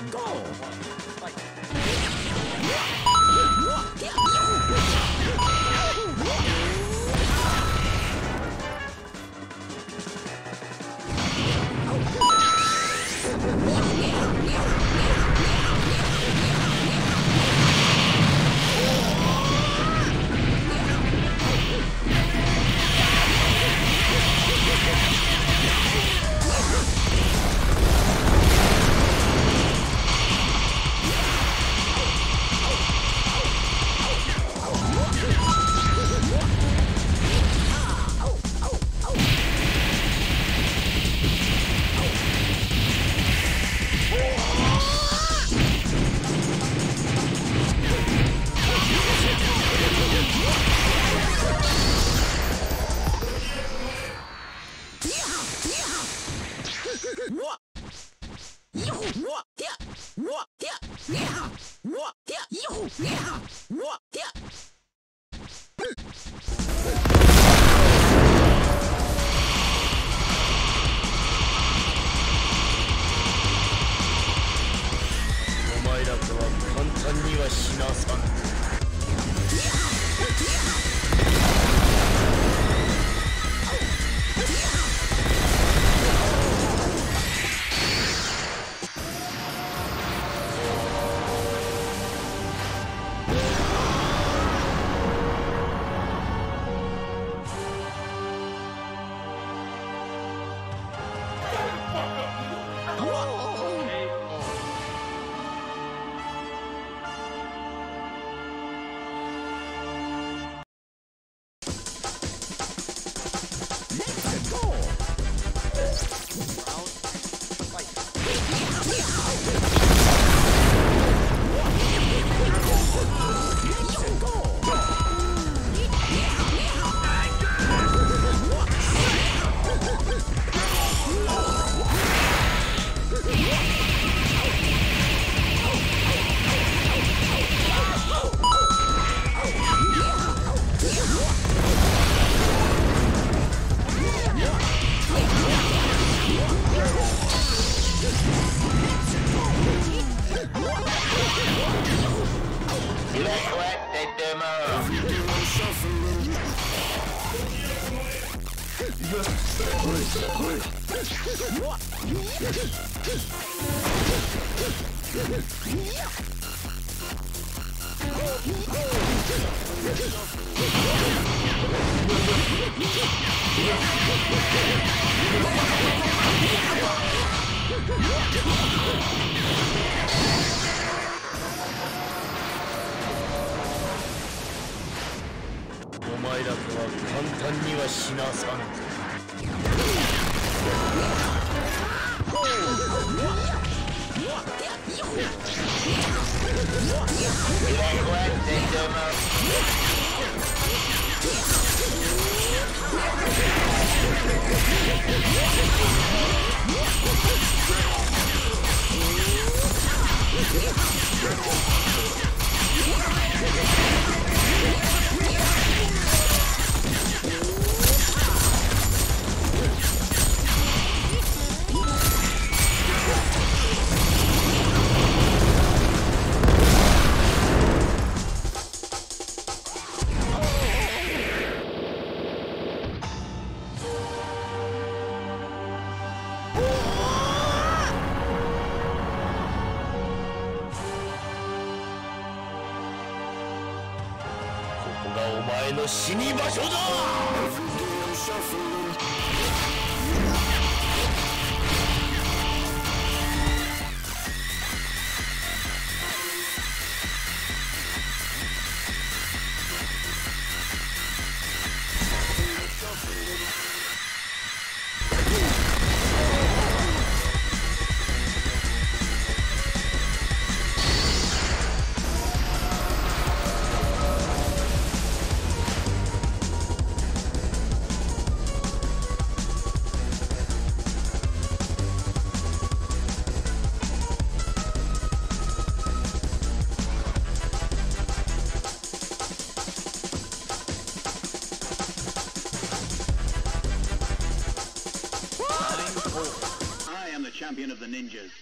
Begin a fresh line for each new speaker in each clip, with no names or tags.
go. お前らとは簡単には死なさんこの死に場所だ！
champion of the
ninjas.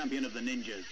champion of the ninjas.